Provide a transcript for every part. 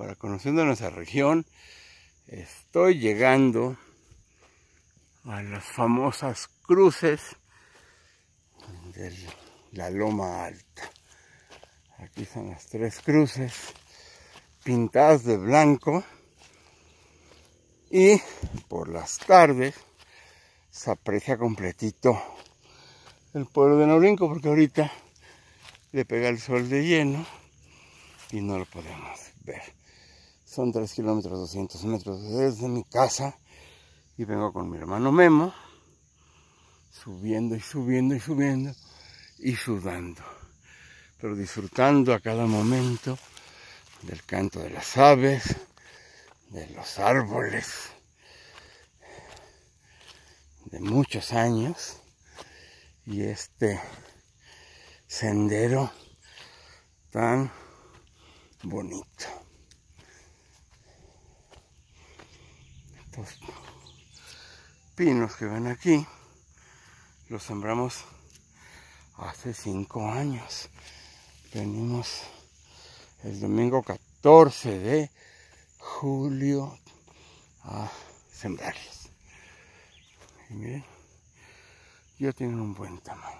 para conociendo nuestra región. Estoy llegando a las famosas cruces de la Loma Alta. Aquí son las tres cruces pintadas de blanco y por las tardes se aprecia completito el pueblo de Naurinco porque ahorita le pega el sol de lleno y no lo podemos ver. Son 3 kilómetros 200 metros desde mi casa y vengo con mi hermano Memo subiendo y subiendo y subiendo y sudando, pero disfrutando a cada momento del canto de las aves, de los árboles, de muchos años y este sendero tan bonito. Estos pinos que ven aquí los sembramos hace cinco años. Venimos el domingo 14 de julio a sembrarlos. Y miren, ya tienen un buen tamaño.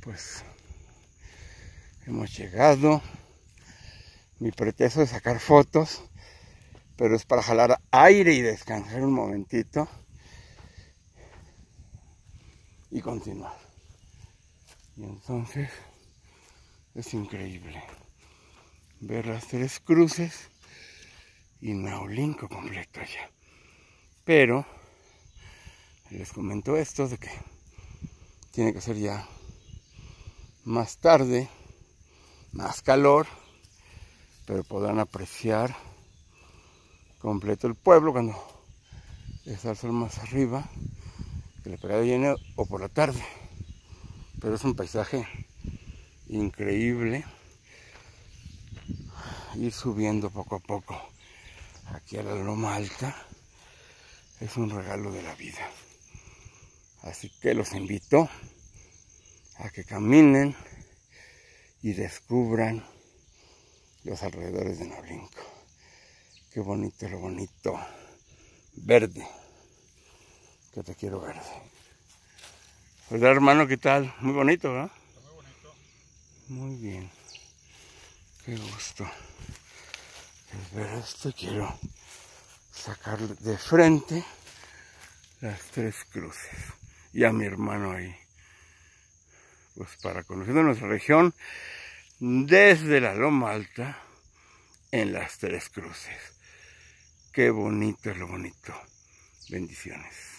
Pues hemos llegado. Mi pretexto es sacar fotos, pero es para jalar aire y descansar un momentito y continuar. Y entonces es increíble ver las tres cruces y Naulinco completo allá. Pero les comento esto de que tiene que ser ya más tarde, más calor, pero podrán apreciar completo el pueblo cuando está el sol más arriba, que le pega lleno o por la tarde. Pero es un paisaje increíble. Ir subiendo poco a poco aquí a la loma alta es un regalo de la vida. Así que los invito a que caminen y descubran los alrededores de Nablinco qué bonito lo bonito verde que te quiero verde Hola hermano, ¿qué tal? Muy bonito, ¿verdad? muy bonito. Muy bien. Qué gusto. Ver esto, quiero sacar de frente las tres cruces. Y a mi hermano ahí. Pues para conocer nuestra región desde la Loma Alta en las tres cruces. Qué bonito es lo bonito. Bendiciones.